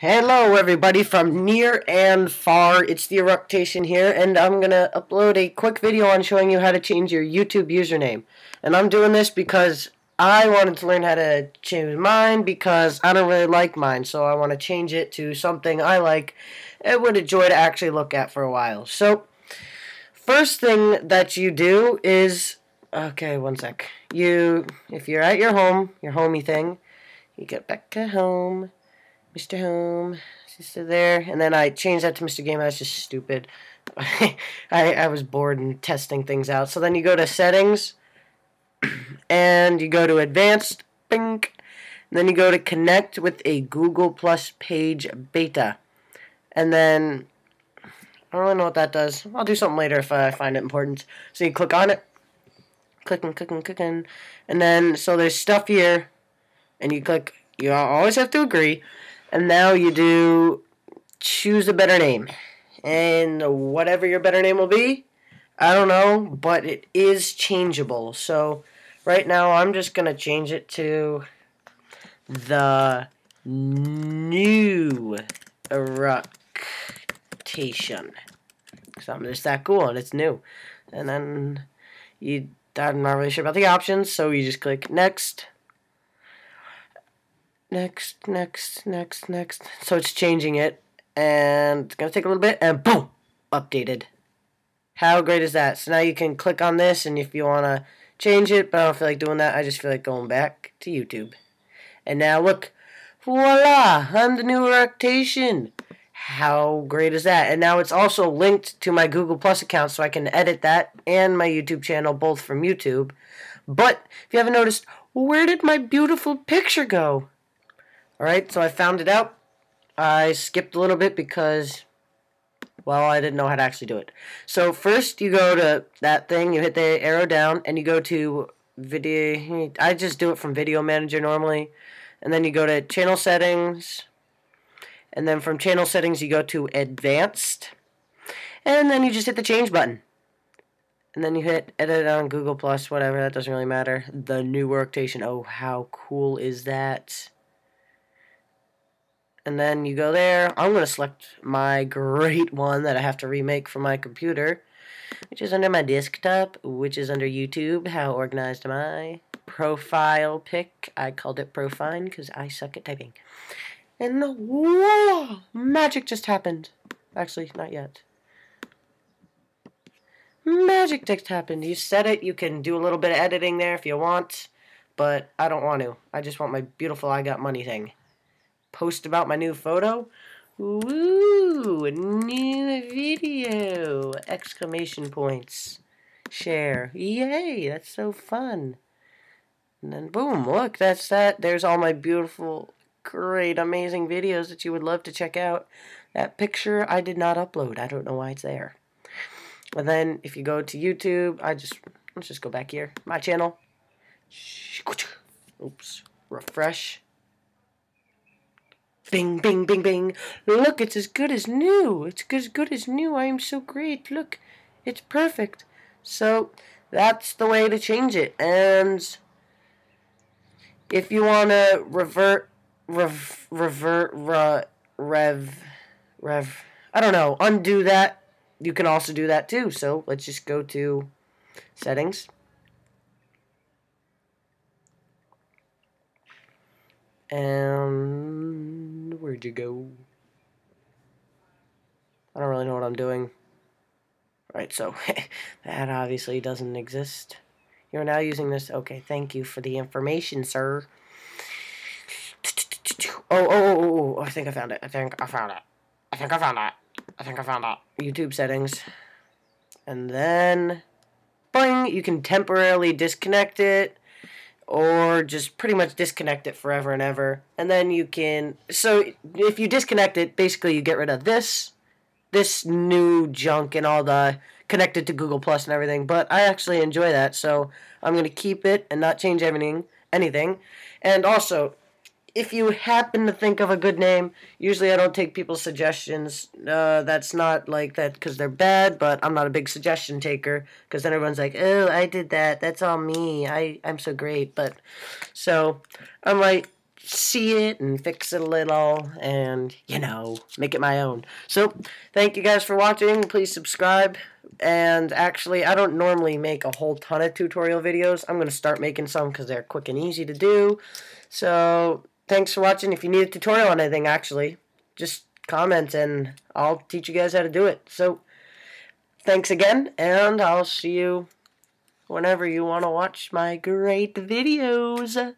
Hello, everybody from near and far. It's the Eructation here, and I'm going to upload a quick video on showing you how to change your YouTube username. And I'm doing this because I wanted to learn how to change mine because I don't really like mine, so I want to change it to something I like and would enjoy to actually look at for a while. So, first thing that you do is, okay, one sec. You, if you're at your home, your homey thing, you get back to home Mr. Home, sister there, and then I changed that to Mr. Game. I was just stupid. I, I was bored and testing things out. So then you go to settings, and you go to advanced, bink, and then you go to connect with a Google Plus page beta. And then, I don't really know what that does. I'll do something later if I find it important. So you click on it, clicking, clicking, clicking, and then, so there's stuff here, and you click, you always have to agree, and now you do choose a better name. And whatever your better name will be, I don't know, but it is changeable. So right now I'm just going to change it to the new Eructation. Because I'm just that cool and it's new. And then you I'm not really sure about the options, so you just click next next, next, next, next. So it's changing it, and it's going to take a little bit, and boom, updated. How great is that? So now you can click on this, and if you want to change it, but I don't feel like doing that, I just feel like going back to YouTube. And now look, voila, I'm the new Eructation. How great is that? And now it's also linked to my Google Plus account, so I can edit that and my YouTube channel both from YouTube. But if you haven't noticed, where did my beautiful picture go? Alright, so I found it out. I skipped a little bit because, well, I didn't know how to actually do it. So first you go to that thing, you hit the arrow down, and you go to video, I just do it from Video Manager normally. And then you go to Channel Settings, and then from Channel Settings you go to Advanced, and then you just hit the Change button. And then you hit edit on Google Plus, whatever, that doesn't really matter. The new Eructation. Oh, how cool is that? And then you go there. I'm going to select my great one that I have to remake for my computer, which is under my desktop, which is under YouTube. How organized am I? Profile pick. I called it Profine because I suck at typing. And whoa! Magic just happened. Actually, not yet. Magic just happened. You said it. You can do a little bit of editing there if you want, but I don't want to. I just want my beautiful I got money thing post about my new photo. Woo! A new video! Exclamation points. Share. Yay! That's so fun. And then boom, look, that's that. There's all my beautiful, great, amazing videos that you would love to check out. That picture I did not upload. I don't know why it's there. And then if you go to YouTube, I just, let's just go back here. My channel. Oops. Refresh. Bing, bing, bing, bing. Look, it's as good as new. It's as good as new. I am so great. Look, it's perfect. So, that's the way to change it. And if you want to revert, rev, revert, re, rev, rev, I don't know, undo that, you can also do that too. So, let's just go to settings. And where'd you go? I don't really know what I'm doing. Right, so that obviously doesn't exist. You're now using this. Okay, thank you for the information, sir. Oh, oh, oh, oh, oh, I think I found it. I think I found it. I think I found it. I think I found it. YouTube settings. And then, boing, you can temporarily disconnect it or just pretty much disconnect it forever and ever. And then you can so if you disconnect it, basically you get rid of this this new junk and all the connected to Google Plus and everything. But I actually enjoy that, so I'm gonna keep it and not change anything anything. And also, if you happen to think of a good name, usually I don't take people's suggestions. Uh, that's not like that because they're bad, but I'm not a big suggestion taker because then everyone's like, oh, I did that. That's all me. I, I'm so great. But so I'm like, see it and fix it a little and, you know, make it my own. So, thank you guys for watching. Please subscribe. And actually, I don't normally make a whole ton of tutorial videos. I'm going to start making some because they're quick and easy to do. So, thanks for watching. If you need a tutorial on anything, actually, just comment and I'll teach you guys how to do it. So, thanks again, and I'll see you whenever you want to watch my great videos.